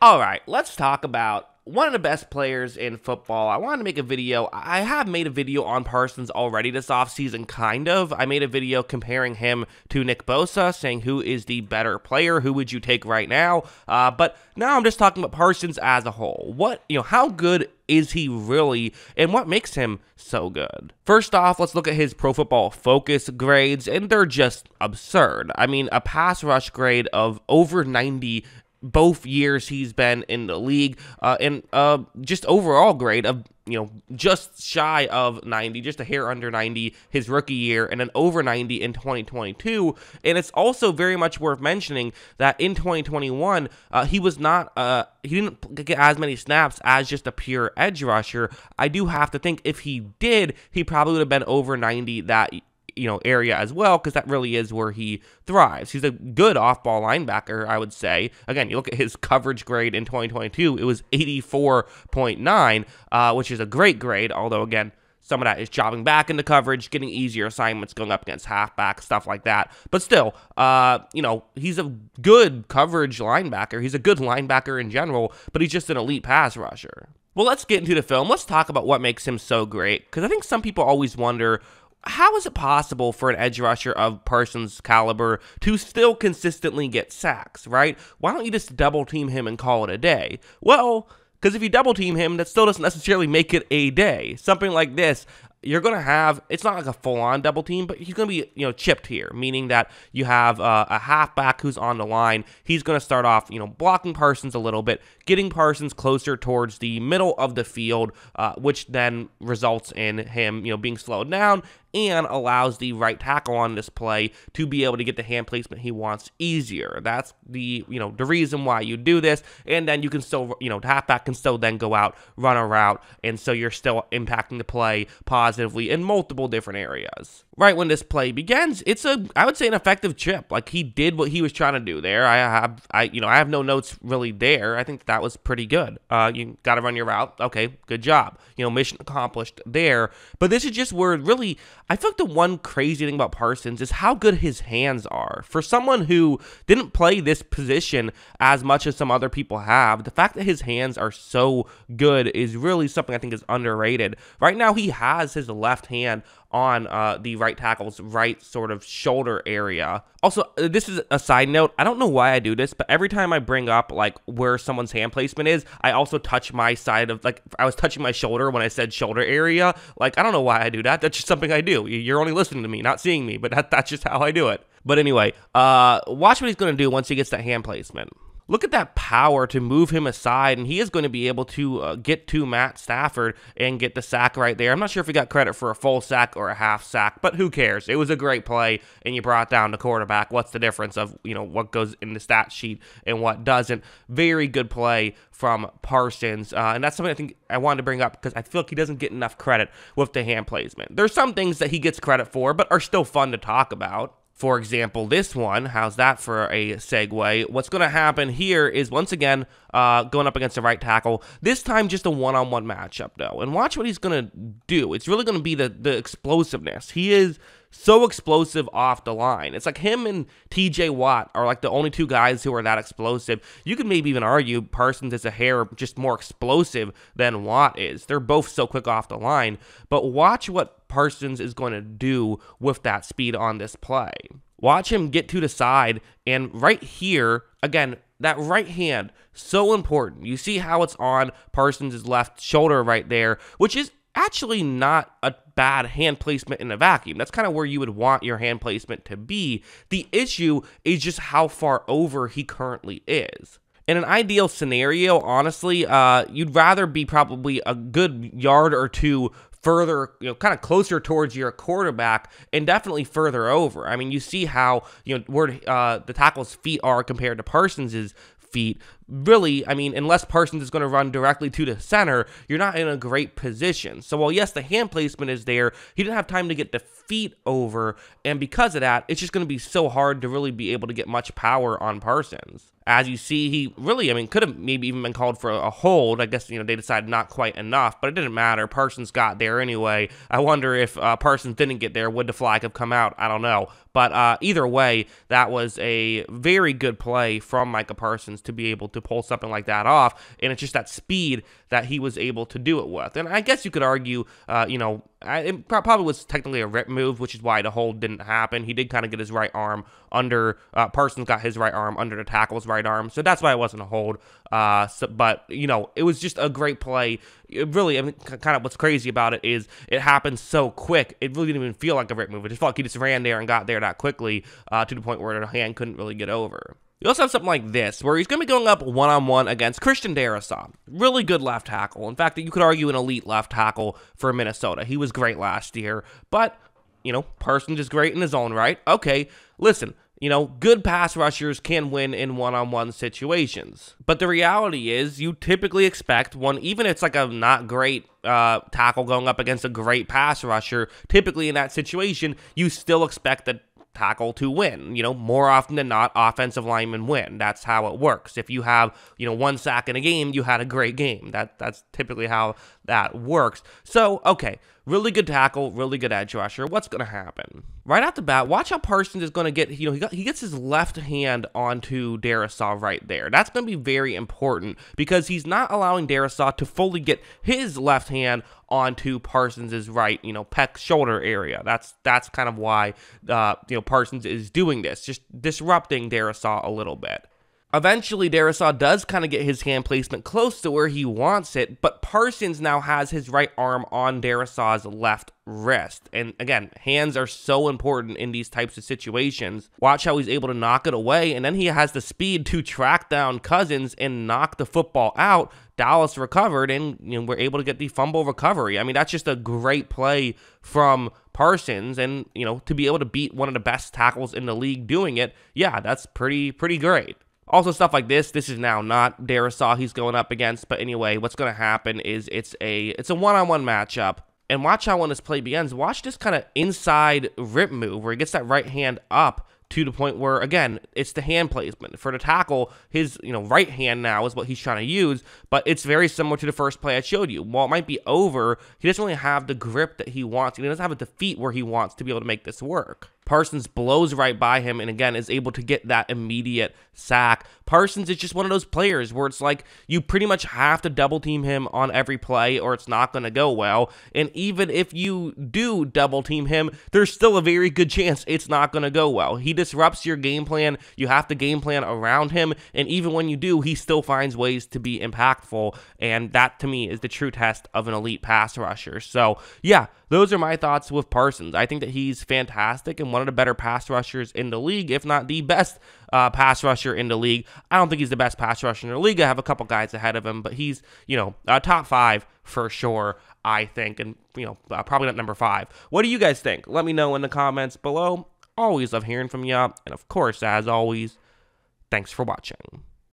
All right, let's talk about one of the best players in football. I wanted to make a video. I have made a video on Parsons already this offseason, kind of. I made a video comparing him to Nick Bosa, saying who is the better player, who would you take right now. Uh, but now I'm just talking about Parsons as a whole. What, you know, how good is he really, and what makes him so good? First off, let's look at his Pro Football Focus grades, and they're just absurd. I mean, a pass rush grade of over 90 both years he's been in the league, uh, and uh, just overall grade of you know just shy of 90, just a hair under 90 his rookie year, and then over 90 in 2022. And it's also very much worth mentioning that in 2021 uh, he was not uh, he didn't get as many snaps as just a pure edge rusher. I do have to think if he did, he probably would have been over 90 that you know area as well because that really is where he thrives. He's a good off-ball linebacker, I would say. Again, you look at his coverage grade in 2022; it was 84.9, uh, which is a great grade. Although again, some of that is chopping back into coverage, getting easier assignments, going up against halfback, stuff like that. But still, uh, you know, he's a good coverage linebacker. He's a good linebacker in general, but he's just an elite pass rusher. Well, let's get into the film. Let's talk about what makes him so great, because I think some people always wonder how is it possible for an edge rusher of Parsons' caliber to still consistently get sacks, right? Why don't you just double team him and call it a day? Well, because if you double team him, that still doesn't necessarily make it a day. Something like this, you're going to have it's not like a full on double team, but he's going to be you know chipped here, meaning that you have uh, a halfback who's on the line. He's going to start off you know blocking Parsons a little bit, getting Parsons closer towards the middle of the field, uh, which then results in him you know being slowed down and allows the right tackle on this play to be able to get the hand placement he wants easier. That's the you know the reason why you do this, and then you can still you know the halfback can still then go out run a route, and so you're still impacting the play positively in multiple different areas right when this play begins, it's a I would say an effective chip. Like he did what he was trying to do there. I have I you know I have no notes really there. I think that was pretty good. Uh, you got to run your route. Okay, good job. You know, mission accomplished there. But this is just where really I feel like the one crazy thing about Parsons is how good his hands are. For someone who didn't play this position as much as some other people have, the fact that his hands are so good is really something I think is underrated. Right now, he has his left hand on uh, the right tackle's right sort of shoulder area. Also, uh, this is a side note. I don't know why I do this, but every time I bring up like where someone's hand placement is, I also touch my side of like I was touching my shoulder when I said shoulder area. Like I don't know why I do that. That's just something I do. You're only listening to me, not seeing me, but that, that's just how I do it. But anyway, uh, watch what he's gonna do once he gets that hand placement. Look at that power to move him aside, and he is going to be able to uh, get to Matt Stafford and get the sack right there. I'm not sure if he got credit for a full sack or a half sack, but who cares? It was a great play, and you brought down the quarterback. What's the difference of you know what goes in the stat sheet and what doesn't? Very good play from Parsons, uh, and that's something I think I wanted to bring up because I feel like he doesn't get enough credit with the hand placement. There's some things that he gets credit for, but are still fun to talk about. For example, this one, how's that for a segue? What's going to happen here is once again uh, going up against the right tackle. This time, just a one-on-one matchup though, and watch what he's going to do. It's really going to be the the explosiveness. He is so explosive off the line. It's like him and TJ Watt are like the only two guys who are that explosive. You could maybe even argue Parsons is a hair just more explosive than Watt is. They're both so quick off the line. But watch what Parsons is going to do with that speed on this play. Watch him get to the side, and right here, again, that right hand, so important. You see how it's on Parsons' left shoulder right there, which is actually not a bad hand placement in a vacuum. That's kind of where you would want your hand placement to be. The issue is just how far over he currently is. In an ideal scenario, honestly, uh, you'd rather be probably a good yard or two further, you know, kind of closer towards your quarterback and definitely further over. I mean, you see how, you know, where uh, the tackle's feet are compared to Parsons's feet. Really, I mean, unless Parsons is going to run directly to the center, you're not in a great position. So while yes, the hand placement is there, he didn't have time to get the feet over, and because of that, it's just going to be so hard to really be able to get much power on Parsons. As you see, he really, I mean, could have maybe even been called for a hold. I guess, you know, they decided not quite enough, but it didn't matter. Parsons got there anyway. I wonder if uh, Parsons didn't get there, would the flag have come out? I don't know. But uh, either way, that was a very good play from Micah Parsons to be able to to pull something like that off. And it's just that speed that he was able to do it with. And I guess you could argue, uh, you know, it probably was technically a rip move, which is why the hold didn't happen. He did kind of get his right arm under, uh, Parsons got his right arm under the tackle's right arm. So that's why it wasn't a hold. Uh, so, but, you know, it was just a great play. It really, I mean, kind of what's crazy about it is it happened so quick. It really didn't even feel like a rip move. It just felt like he just ran there and got there that quickly uh, to the point where the hand couldn't really get over. You also have something like this, where he's going to be going up one on one against Christian Darrisaw. Really good left tackle. In fact, that you could argue an elite left tackle for Minnesota. He was great last year, but, you know, Parsons is great in his own right. Okay, listen, you know, good pass rushers can win in one on one situations. But the reality is, you typically expect one, even if it's like a not great uh, tackle going up against a great pass rusher, typically in that situation, you still expect that tackle to win. You know, more often than not, offensive linemen win. That's how it works. If you have, you know, one sack in a game, you had a great game. That that's typically how that works. So, okay, really good tackle, really good edge rusher. What's going to happen? Right out the bat, watch how Parsons is going to get, you know, he, got, he gets his left hand onto Darrisaw right there. That's going to be very important because he's not allowing Darrisaw to fully get his left hand onto Parsons's right, you know, pec shoulder area. That's that's kind of why uh, you know Parsons is doing this, just disrupting Darrisaw a little bit. Eventually, Darrisaw does kind of get his hand placement close to where he wants it, but Parsons now has his right arm on Darrisaw's left wrist. And again, hands are so important in these types of situations. Watch how he's able to knock it away, and then he has the speed to track down Cousins and knock the football out. Dallas recovered, and you know, we're able to get the fumble recovery. I mean, that's just a great play from Parsons, and you know, to be able to beat one of the best tackles in the league doing it, yeah, that's pretty pretty great. Also, stuff like this. This is now not Darrisaw he's going up against, but anyway, what's going to happen is it's a it's a one-on-one matchup. And watch how when this play begins. Watch this kind of inside rip move where he gets that right hand up to the point where again it's the hand placement for the tackle his you know right hand now is what he's trying to use but it's very similar to the first play i showed you while it might be over he doesn't really have the grip that he wants he doesn't have a defeat where he wants to be able to make this work Parsons blows right by him and again is able to get that immediate sack. Parsons is just one of those players where it's like you pretty much have to double team him on every play or it's not going to go well. And even if you do double team him, there's still a very good chance it's not going to go well. He disrupts your game plan. You have to game plan around him. And even when you do, he still finds ways to be impactful. And that to me is the true test of an elite pass rusher. So, yeah, those are my thoughts with Parsons. I think that he's fantastic and one of the better pass rushers in the league, if not the best uh, pass rusher in the league. I don't think he's the best pass rusher in the league. I have a couple guys ahead of him, but he's, you know, uh, top five for sure, I think, and, you know, uh, probably not number five. What do you guys think? Let me know in the comments below. Always love hearing from you. And of course, as always, thanks for watching.